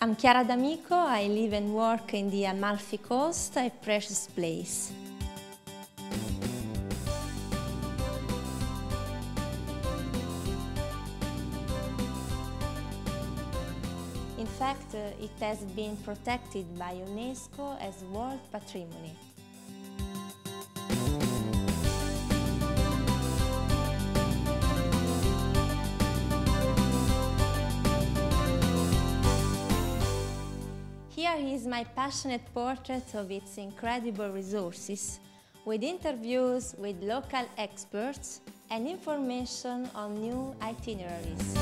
I'm Chiara D'Amico, I live and work in the Amalfi Coast, a precious place. In fact, uh, it has been protected by UNESCO as World Patrimony. Here is my passionate portrait of its incredible resources, with interviews with local experts and information on new itineraries.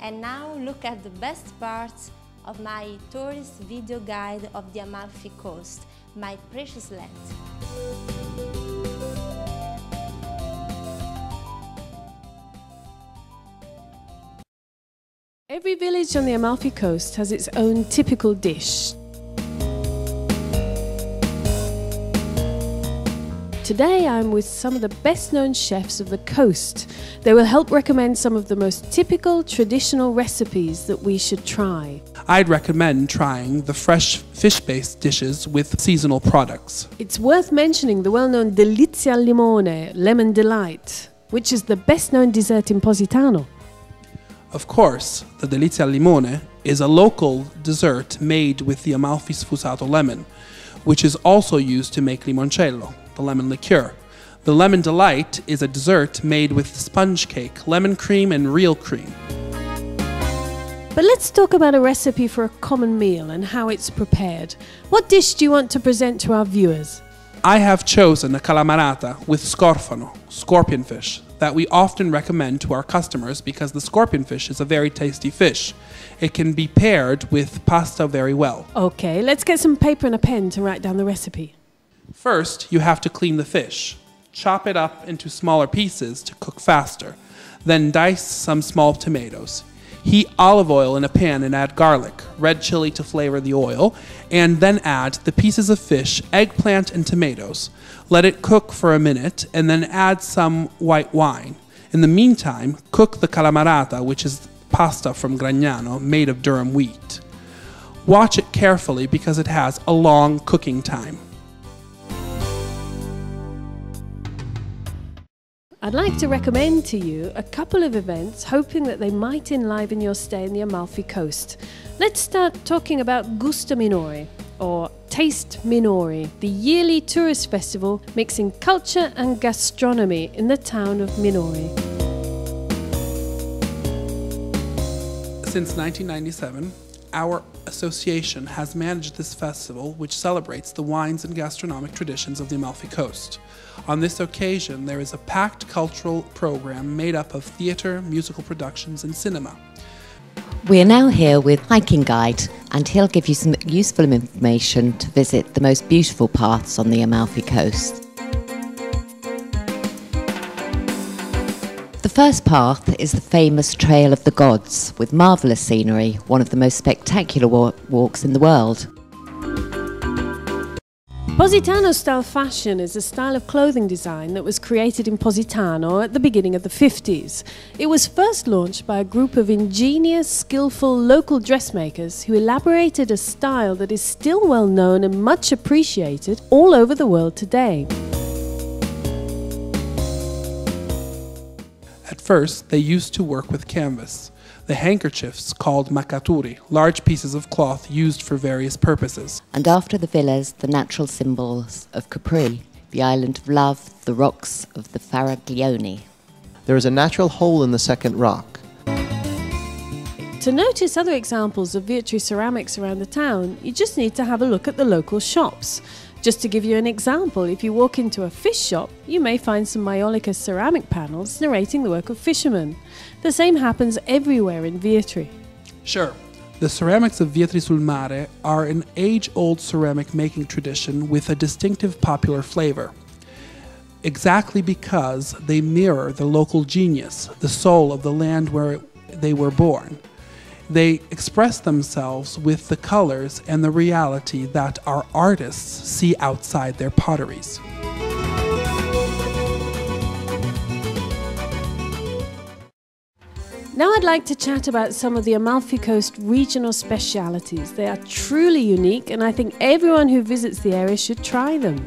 And now look at the best parts of my tourist video guide of the Amalfi Coast, my precious land. Every village on the Amalfi Coast has its own typical dish. Today I'm with some of the best known chefs of the coast. They will help recommend some of the most typical traditional recipes that we should try. I'd recommend trying the fresh fish based dishes with seasonal products. It's worth mentioning the well known Delizia al Limone, Lemon Delight, which is the best known dessert in Positano. Of course, the Delizia al Limone is a local dessert made with the Amalfi Sfusato lemon, which is also used to make limoncello, the lemon liqueur. The Lemon Delight is a dessert made with sponge cake, lemon cream, and real cream. But let's talk about a recipe for a common meal and how it's prepared. What dish do you want to present to our viewers? I have chosen a calamarata with scorfano, scorpion fish, that we often recommend to our customers because the scorpion fish is a very tasty fish. It can be paired with pasta very well. Okay, let's get some paper and a pen to write down the recipe. First, you have to clean the fish. Chop it up into smaller pieces to cook faster. Then dice some small tomatoes. Heat olive oil in a pan and add garlic, red chili to flavor the oil, and then add the pieces of fish, eggplant, and tomatoes. Let it cook for a minute and then add some white wine. In the meantime, cook the calamarata, which is pasta from Gragnano made of durum wheat. Watch it carefully because it has a long cooking time. I'd like to recommend to you a couple of events, hoping that they might enliven your stay in the Amalfi Coast. Let's start talking about Gusto Minori, or Taste Minori, the yearly tourist festival mixing culture and gastronomy in the town of Minori. Since 1997, our association has managed this festival, which celebrates the wines and gastronomic traditions of the Amalfi Coast. On this occasion, there is a packed cultural program made up of theatre, musical productions, and cinema. We are now here with Hiking Guide, and he'll give you some useful information to visit the most beautiful paths on the Amalfi Coast. The first path is the famous Trail of the Gods, with marvellous scenery, one of the most spectacular wa- walks in the world. Positano style fashion is a style of clothing design that was created in Positano at the beginning of the 50s. It was first launched by a group of ingenious, skillful local dressmakers who elaborated a style that is still well known and much appreciated all over the world today. First, they used to work with canvas. The handkerchiefs, called macaturi, large pieces of cloth used for various purposes. And after the villas, the natural symbols of Capri, the island of love, the rocks of the Faraglioni. There is a natural hole in the second rock. To notice other examples of Vietri ceramics around the town, you just need to have a look at the local shops. Just to give you an example, if you walk into a fish shop, you may find some Maiolica ceramic panels narrating the work of fishermen. The same happens everywhere in Vietri. Sure, the ceramics of Vietri sul Mare are an age old ceramic making tradition with a distinctive popular flavor. Exactly because they mirror the local genius, the soul of the land where they were born they express themselves with the colors and the reality that our artists see outside their potteries. Now I'd like to chat about some of the Amalfi Coast regional specialities. They are truly unique and I think everyone who visits the area should try them.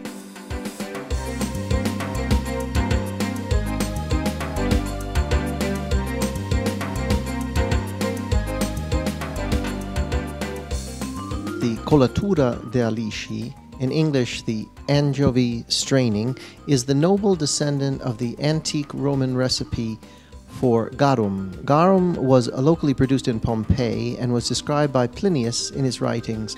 The colatura de alici, in English the anchovy straining, is the noble descendant of the antique Roman recipe for garum. Garum was locally produced in Pompeii and was described by Plinius in his writings.